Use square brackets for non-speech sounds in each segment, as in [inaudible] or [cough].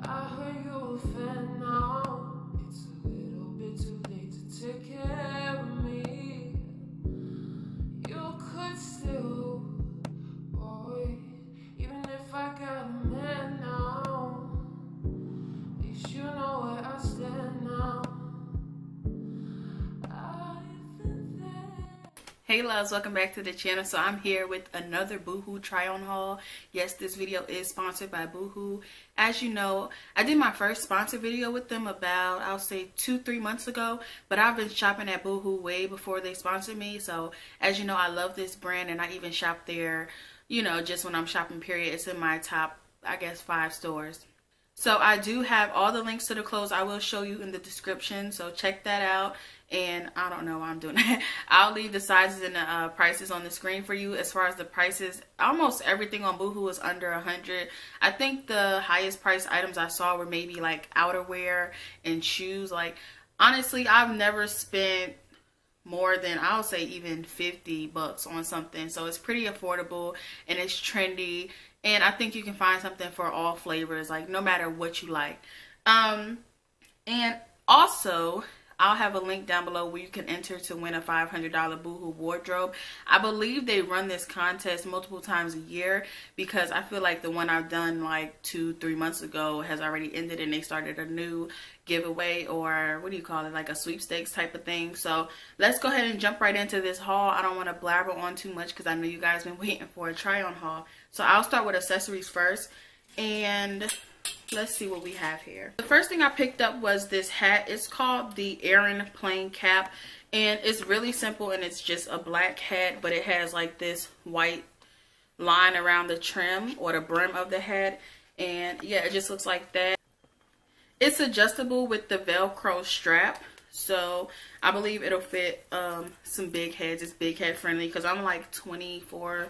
I heard you a fan now. It's a little bit too late to take care of me. You could still, Hey loves, welcome back to the channel. So I'm here with another Boohoo try on haul. Yes, this video is sponsored by Boohoo. As you know, I did my first sponsor video with them about, I'll say two, three months ago. But I've been shopping at Boohoo way before they sponsored me. So as you know, I love this brand and I even shop there, you know, just when I'm shopping period. It's in my top, I guess, five stores. So I do have all the links to the clothes I will show you in the description. So check that out. And I don't know why I'm doing [laughs] that. I'll leave the sizes and the uh, prices on the screen for you. As far as the prices, almost everything on Boohoo is under a hundred. I think the highest price items I saw were maybe like outerwear and shoes. Like honestly, I've never spent more than I'll say even 50 bucks on something. So it's pretty affordable and it's trendy and I think you can find something for all flavors like no matter what you like. Um and also I'll have a link down below where you can enter to win a $500 Boohoo wardrobe. I believe they run this contest multiple times a year because I feel like the one I've done like two, three months ago has already ended and they started a new giveaway or what do you call it, like a sweepstakes type of thing. So let's go ahead and jump right into this haul. I don't want to blabber on too much because I know you guys been [laughs] waiting for a try on haul. So I'll start with accessories first and let's see what we have here. The first thing I picked up was this hat. It's called the Erin Plain Cap. And it's really simple and it's just a black hat. But it has like this white line around the trim or the brim of the hat. And yeah, it just looks like that. It's adjustable with the Velcro strap. So I believe it'll fit um, some big heads. It's big head friendly because I'm like 24,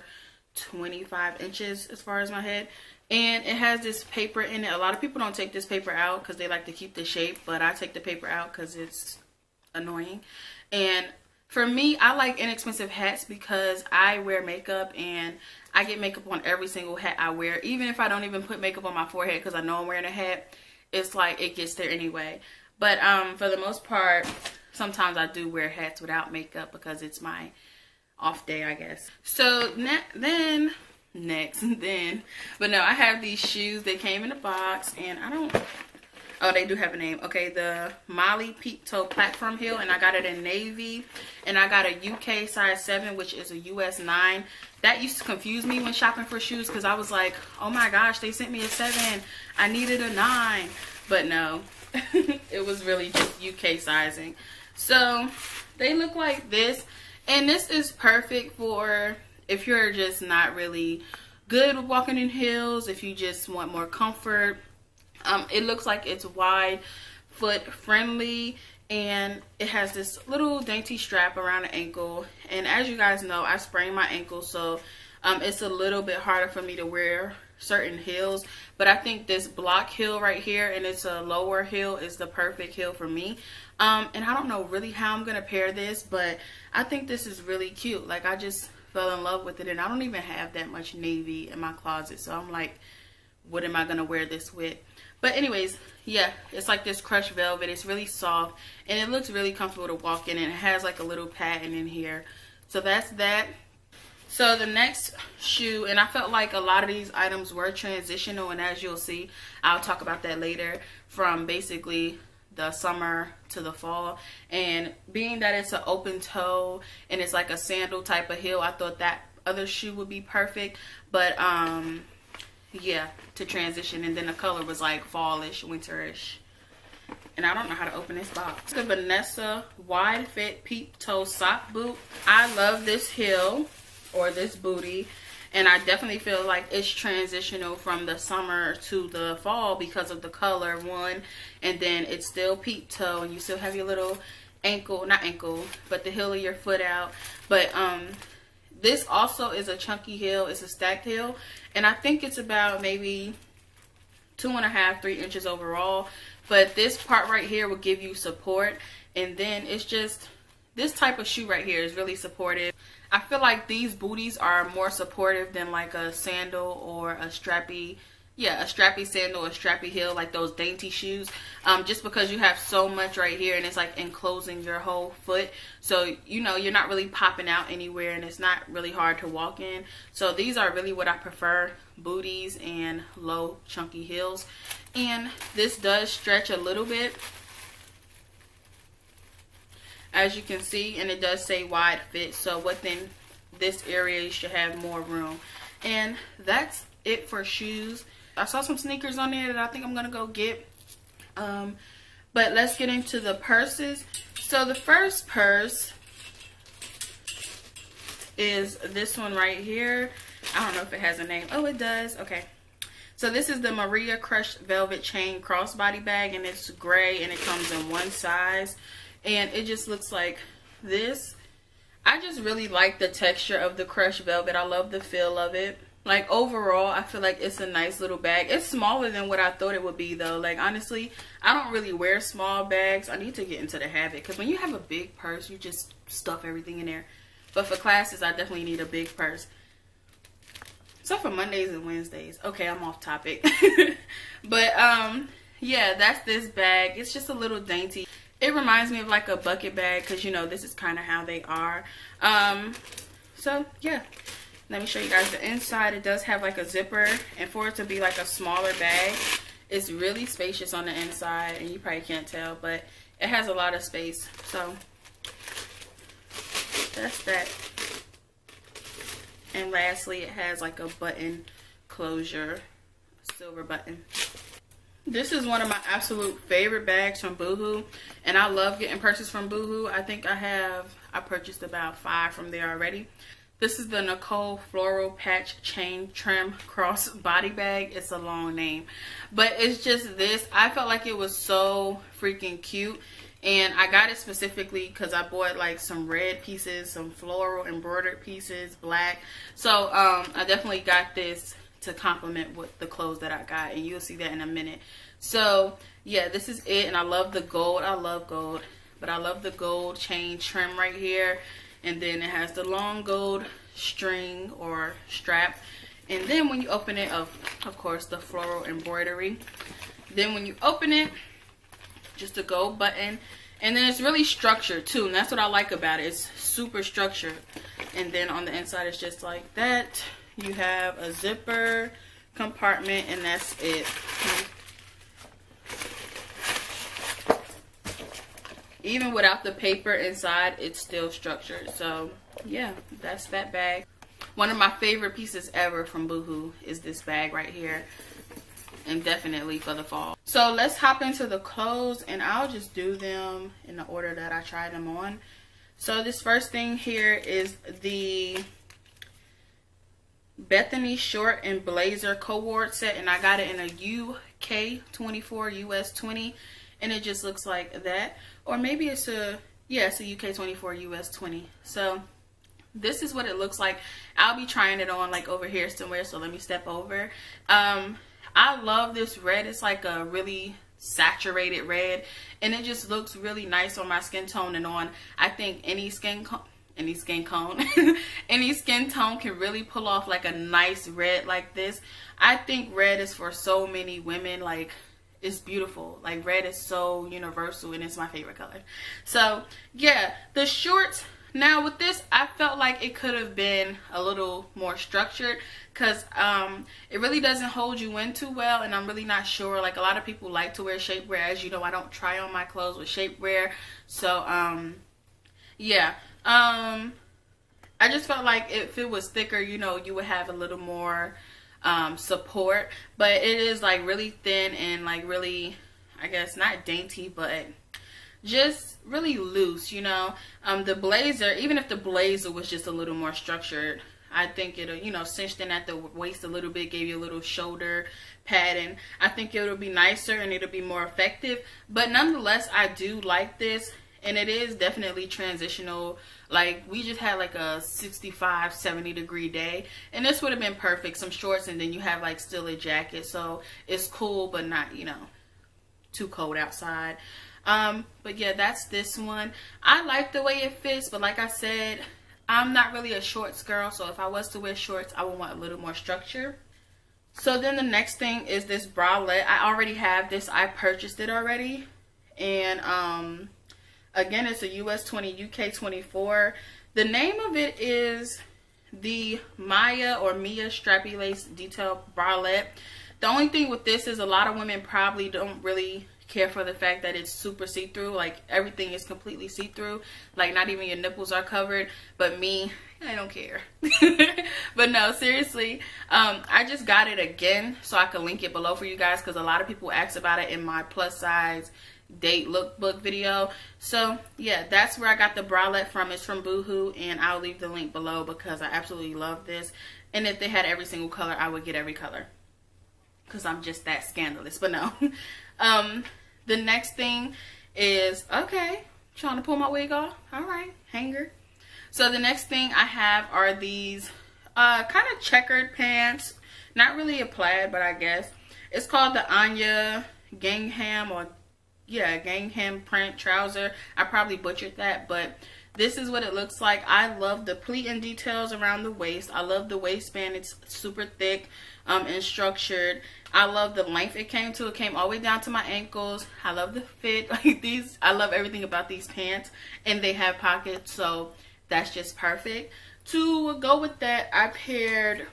25 inches as far as my head and it has this paper in it. A lot of people don't take this paper out because they like to keep the shape but i take the paper out because it's annoying. And for me i like inexpensive hats because i wear makeup and i get makeup on every single hat i wear. Even if i don't even put makeup on my forehead because i know i'm wearing a hat it's like it gets there anyway. But um for the most part sometimes i do wear hats without makeup because it's my off day i guess. So then next and [laughs] then. But no i have these shoes they came in a box and i don't oh they do have a name. Okay the Mollie peep toe platform heel and i got it in navy and i got a uk size 7 which is a us 9 that used to confuse me when shopping for shoes because i was like oh my gosh they sent me a 7 i needed a 9 but no [laughs] it was really just uk sizing. So they look like this and this is perfect for if you're just not really good with walking in heels, if you just want more comfort, um, it looks like it's wide foot friendly and it has this little dainty strap around the ankle. And as you guys know I sprained my ankle so um, it's a little bit harder for me to wear certain heels. But I think this block heel right here and it's a lower heel is the perfect heel for me. Um, and I don't know really how I'm gonna pair this but I think this is really cute. Like I just fell in love with it and I don't even have that much navy in my closet so I'm like what am I gonna wear this with? But anyways yeah it's like this crushed velvet it's really soft and it looks really comfortable to walk in and it has like a little pattern in here. So that's that. So the next shoe and I felt like a lot of these items were transitional and as you'll see I'll talk about that later from basically the summer to the fall. And being that it's an open toe and it's like a sandal type of heel I thought that other shoe would be perfect. But um yeah to transition. And then the color was like fallish winterish. And I don't know how to open this box. The Vanessa wide fit peep toe sock boot. I love this heel or this booty and I definitely feel like it's transitional from the summer to the fall because of the color one. And then it's still peep toe and you still have your little ankle not ankle but the heel of your foot out. But um this also is a chunky heel. It's a stacked heel. And I think it's about maybe two and a half three inches overall. But this part right here will give you support. And then it's just this type of shoe right here is really supportive I feel like these booties are more supportive than like a sandal or a strappy yeah, a strappy sandal, a strappy heel, like those dainty shoes. Um, just because you have so much right here and it's like enclosing your whole foot. So, you know, you're not really popping out anywhere and it's not really hard to walk in. So these are really what I prefer, booties and low chunky heels. And this does stretch a little bit. As you can see, and it does say wide fit. So within this area, you should have more room. And that's it for shoes. I saw some sneakers on there that I think I'm gonna go get. Um, but let's get into the purses. So the first purse is this one right here. I don't know if it has a name. Oh, it does. Okay. So this is the Maria Crushed Velvet Chain Crossbody Bag, and it's gray, and it comes in one size. And it just looks like this. I just really like the texture of the crushed velvet. I love the feel of it. Like overall i feel like it's a nice little bag. It's smaller than what i thought it would be though. Like honestly i don't really wear small bags. I need to get into the habit because when you have a big purse you just stuff everything in there. But for classes i definitely need a big purse. So for mondays and wednesdays okay i'm off topic. [laughs] But um yeah that's this bag. It's just a little dainty it reminds me of like a bucket bag because you know this is kind of how they are um so yeah let me show you guys the inside. It does have like a zipper. And for it to be like a smaller bag, it's really spacious on the inside. And you probably can't tell, but it has a lot of space. So that's that. And lastly, it has like a button closure, silver button. This is one of my absolute favorite bags from Boohoo. And I love getting purses from Boohoo. I think I have, I purchased about five from there already. This is the Nicole Floral Patch Chain Trim Cross Body Bag. It's a long name. But it's just this. I felt like it was so freaking cute. And I got it specifically because I bought like some red pieces, some floral embroidered pieces, black. So um, I definitely got this to complement with the clothes that I got. And you'll see that in a minute. So yeah, this is it. And I love the gold. I love gold. But I love the gold chain trim right here and then it has the long gold string or strap and then when you open it of of course the floral embroidery then when you open it just a gold button and then it's really structured too and that's what I like about it it's super structured and then on the inside it's just like that you have a zipper compartment and that's it. Even without the paper inside it's still structured. So yeah that's that bag. One of my favorite pieces ever from boohoo is this bag right here and definitely for the fall. So let's hop into the clothes and i'll just do them in the order that i tried them on. So this first thing here is the Bethany short and blazer co-ord set and I got it in a UK 24 US 20 and it just looks like that. Or maybe it's a yeah it's a UK 24 US 20 so this is what it looks like. I'll be trying it on like over here somewhere so let me step over. Um I love this red. It's like a really saturated red and it just looks really nice on my skin tone and on I think any skin any skin cone [laughs] any skin tone can really pull off like a nice red like this I think red is for so many women like it's beautiful. Like red is so universal and it's my favorite color. So yeah, the shorts. Now with this, I felt like it could have been a little more structured because um, it really doesn't hold you in too well and I'm really not sure. Like a lot of people like to wear shapewear. As you know, I don't try on my clothes with shapewear. So um, yeah. Um, I just felt like if it was thicker, you know, you would have a little more um, support. But it is like really thin and like really, I guess not dainty, but just really loose, you know. Um, the blazer, even if the blazer was just a little more structured, I think it'll, you know, cinched in at the waist a little bit, gave you a little shoulder padding. I think it'll be nicer and it'll be more effective. But nonetheless, I do like this. And it is definitely transitional like we just had like a 65, 70 degree day and this would have been perfect. Some shorts and then you have like still a jacket. So it's cool but not, you know, too cold outside. Um, but yeah, that's this one. I like the way it fits, but like I said, I'm not really a shorts girl. So if I was to wear shorts, I would want a little more structure. So then the next thing is this bralette. I already have this. I purchased it already. And um again, it's a US 20 UK 24. The name of it is the Maya or Mia Strappy Lace Detail Bralette. The only thing with this is a lot of women probably don't really care for the fact that it's super see-through like everything is completely see-through like not even your nipples are covered but me I don't care [laughs] but no seriously um, I just got it again so I can link it below for you guys because a lot of people asked about it in my plus size date lookbook video so yeah that's where I got the bralette from it's from Boohoo and I'll leave the link below because I absolutely love this and if they had every single color I would get every color because I'm just that scandalous but no [laughs] um the next thing is, okay, trying to pull my wig off. All right, hanger. So the next thing I have are these uh, kind of checkered pants. Not really a plaid, but I guess. It's called the Anya Gangham or, yeah, Gangham print trouser. I probably butchered that, but this is what it looks like. I love the pleating details around the waist. I love the waistband. It's super thick um, and structured. I love the length it came to. It came all the way down to my ankles. I love the fit. [laughs] Like these, I love everything about these pants. And they have pockets, so that's just perfect. To go with that, I paired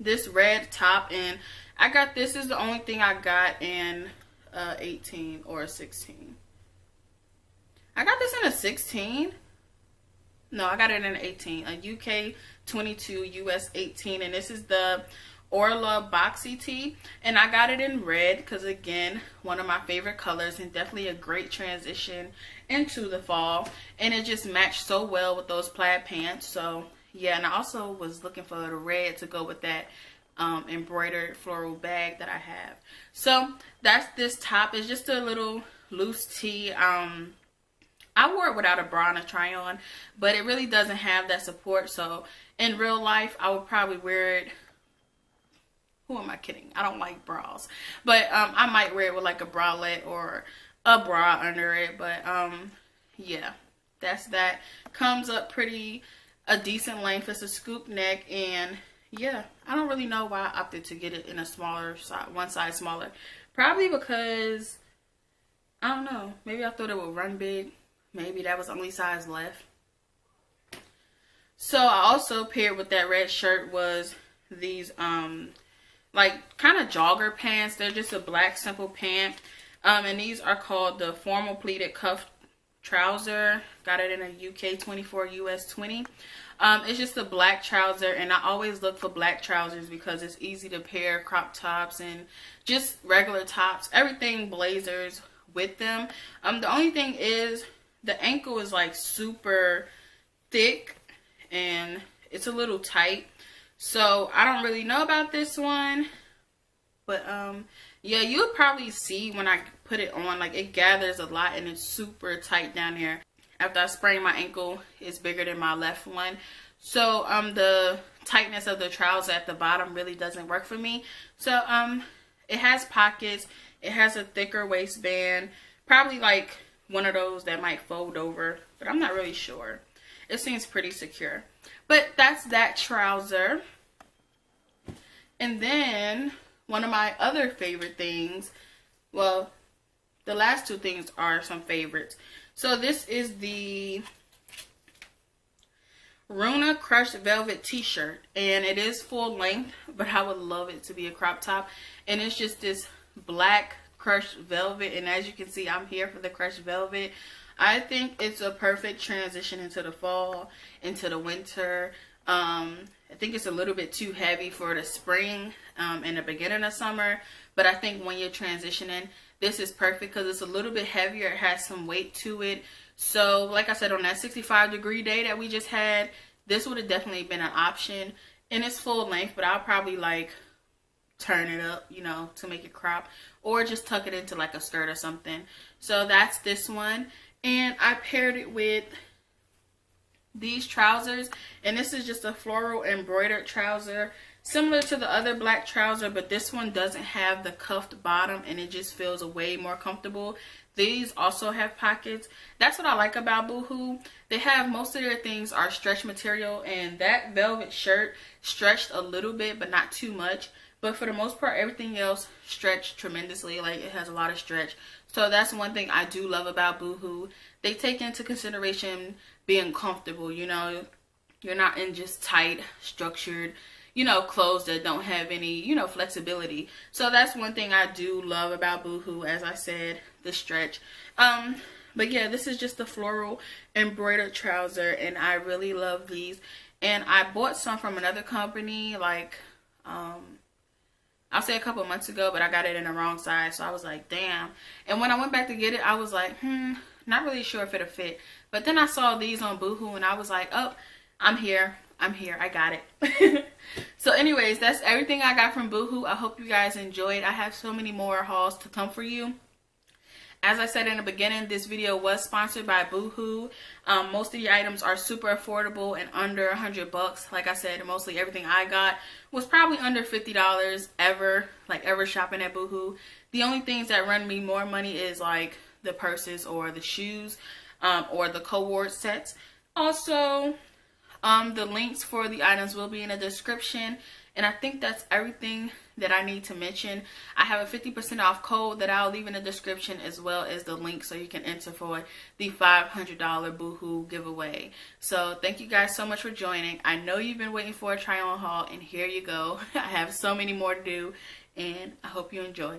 this red top and I got this is the only thing I got in uh, 18 or a 16. I got this in a 16. No, I got it in an 18. A UK 22, US 18. And this is the Orla Boxy Tee. And I got it in red because, again, one of my favorite colors and definitely a great transition into the fall. And it just matched so well with those plaid pants. So, yeah. And I also was looking for the red to go with that um, embroidered floral bag that I have. So, that's this top. It's just a little loose tee. Um, I wore it without a bra and a try on, but it really doesn't have that support. So in real life, I would probably wear it who am I kidding? I don't like bras. But um, I might wear it with like a bralette or a bra under it. But um, yeah, that's that. Comes up pretty, a decent length. It's a scoop neck and yeah, I don't really know why I opted to get it in a smaller size, one size smaller. Probably because, I don't know, maybe I thought it would run big. Maybe that was the only size left. So I also paired with that red shirt was these um like kind of jogger pants. They're just a black simple pant. Um, and these are called the formal pleated cuff trouser. Got it in a UK 24 US 20. Um, it's just a black trouser and I always look for black trousers because it's easy to pair crop tops and just regular tops. Everything blazers with them. Um, the only thing is the ankle is like super thick and it's a little tight. So I don't really know about this one. But um yeah, you'll probably see when I put it on, like it gathers a lot and it's super tight down here. After I sprain my ankle, it's bigger than my left one. So um the tightness of the trouser at the bottom really doesn't work for me. So um it has pockets, it has a thicker waistband, probably like one of those that might fold over, but I'm not really sure. It seems pretty secure. But that's that trouser. And then one of my other favorite things, well, the last two things are some favorites. So this is the Runa Crushed Velvet t-shirt. And it is full length, but I would love it to be a crop top. And it's just this black crushed velvet. And as you can see, I'm here for the crushed velvet. I think it's a perfect transition into the fall, into the winter. Um, I think it's a little bit too heavy for the spring um, and the beginning of summer. But I think when you're transitioning, this is perfect because it's a little bit heavier. It has some weight to it. So like I said, on that 65 degree day that we just had, this would have definitely been an option. And it's full length, but I'll probably like turn it up, you know, to make it crop. Or just tuck it into like a skirt or something. So that's this one. And I paired it with these trousers. And this is just a floral embroidered trouser. Similar to the other black trouser, but this one doesn't have the cuffed bottom and it just feels a way more comfortable. These also have pockets. That's what I like about Boohoo. They have most of their things are stretch material and that velvet shirt stretched a little bit but not too much. but for the most part everything else stretched tremendously like it has a lot of stretch so that's one thing i do love about boohoo they take into consideration being comfortable you know you're not in just tight structured you know clothes that don't have any you know flexibility so that's one thing i do love about boohoo as i said the stretch um but yeah this is just a floral embroidered trouser and i really love these and i bought some from another company like um I'll say a couple months ago, but I got it in the wrong size. So I was like, damn. And when I went back to get it, I was like, hmm, not really sure if it'll fit. But then I saw these on Boohoo and I was like, oh, I'm here. I'm here. I got it. [laughs] so anyways, that's everything I got from Boohoo. I hope you guys enjoyed. I have so many more hauls to come for you. As I said in the beginning, this video was sponsored by Boohoo. Um, most of the items are super affordable and under 100 bucks. Like I said, mostly everything I got was probably under $50 ever, like ever shopping at Boohoo. The only things that run me more money is like the purses or the shoes um, or the co-ord sets. Also, um, the links for the items will be in the description. And I think that's everything that I need to mention. I have a 50% off code that I'll leave in the description as well as the link so you can enter for the $500 Boohoo giveaway. So thank you guys so much for joining. I know you've been waiting for a try on haul and here you go. [laughs] I have so many more to do and I hope you enjoy.